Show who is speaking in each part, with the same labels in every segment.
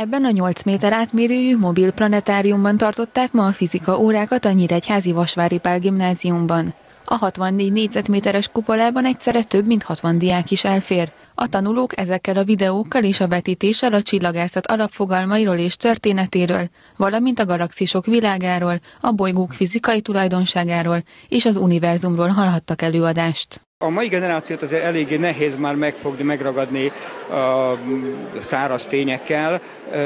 Speaker 1: Ebben a 8 méter átmérőjű mobil planetáriumban tartották ma a fizika órákat a Nyíregyházi Vasvári Pál gimnáziumban. A 64 négyzetméteres kupolában egyszerre több mint 60 diák is elfér. A tanulók ezekkel a videókkal és a vetítéssel a csillagászat alapfogalmairól és történetéről, valamint a galaxisok világáról, a bolygók fizikai tulajdonságáról és az univerzumról hallhattak előadást.
Speaker 2: A mai generációt azért eléggé nehéz már megfogni, megragadni a száraz tényekkel.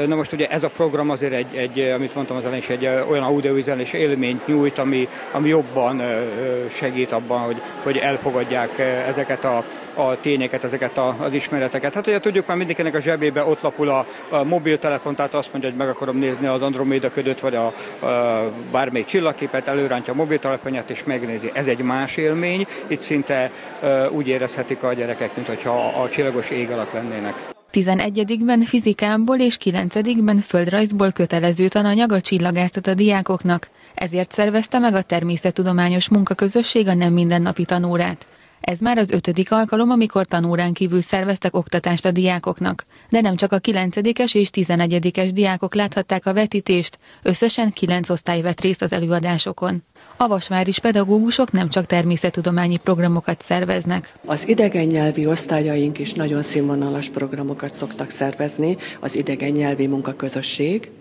Speaker 2: Na most ugye ez a program azért egy, egy amit mondtam az elején is, egy olyan audiovizuális élményt nyújt, ami, ami jobban segít abban, hogy, hogy elfogadják ezeket a, a tényeket, ezeket a, az ismereteket. Hát ugye tudjuk már mindenkinek a zsebébe ott lapul a, a mobiltelefon, tehát azt mondja, hogy meg akarom nézni az Androméda ködöt, vagy a, a bármelyik csillagképet, előrántja a mobiltelefonját és megnézi. Ez egy más élmény. Itt szinte úgy érezhetik a gyerekek, mint hogyha a csillagos ég alatt lennének.
Speaker 1: 11-ben fizikámból és 9-ben földrajzból kötelező tananyag a csillagászat a diákoknak, ezért szervezte meg a természettudományos munkaközösség a nem mindennapi tanórát. Ez már az ötödik alkalom, amikor tanórán kívül szerveztek oktatást a diákoknak. De nem csak a 9-es és 11-es diákok láthatták a vetítést, összesen 9 osztály vett részt az előadásokon. A vasváris pedagógusok nem csak természettudományi programokat szerveznek.
Speaker 3: Az idegen nyelvi osztályaink is nagyon színvonalas programokat szoktak szervezni, az idegen nyelvi munkaközösség.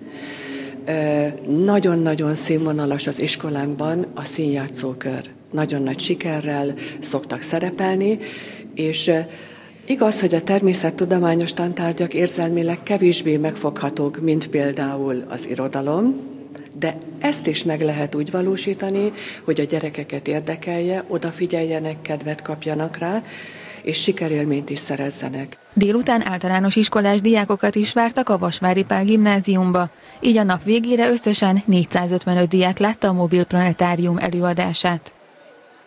Speaker 3: Nagyon-nagyon színvonalas az iskolánkban a színjátszókör. Nagyon nagy sikerrel szoktak szerepelni, és Igaz, hogy a természettudományos tantárgyak érzelmileg kevésbé megfoghatók, mint például az irodalom, de ezt is meg lehet úgy valósítani, hogy a gyerekeket érdekelje, odafigyeljenek, kedvet kapjanak rá, és sikerélményt is szerezzenek.
Speaker 1: Délután általános iskolás diákokat is vártak a Vasvári Pál gimnáziumba, így a nap végére összesen 455 diák látta a mobil planetárium előadását.